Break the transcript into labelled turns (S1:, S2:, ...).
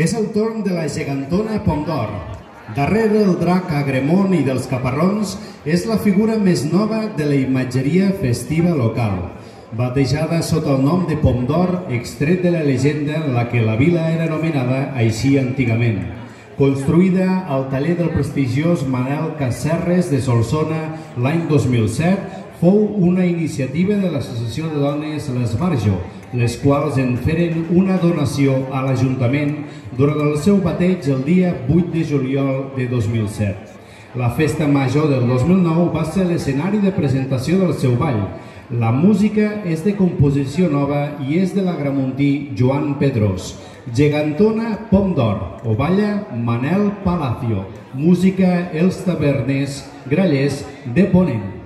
S1: És el torn de la gegantona Pom d'Or. Darrere del drac agremont i dels caparrons és la figura més nova de la imatgeria festiva local, batejada sota el nom de Pom d'Or, extret de la llegenda en la que la vila era anomenada així antigament. Construïda al taller del prestigiós Manel Cacerres de Solsona l'any 2007, fou una iniciativa de l'Associació de Dones L'Esbarjo, les quals en feren una donació a l'Ajuntament durant el seu bateig el dia 8 de juliol de 2007. La festa major del 2009 va ser l'escenari de presentació del seu ball. La música és de composició nova i és de l'agramuntí Joan Pedrós. Gegantona Pom d'Or, o balla Manel Palacio. Música Els Taberners Grallers de Ponent.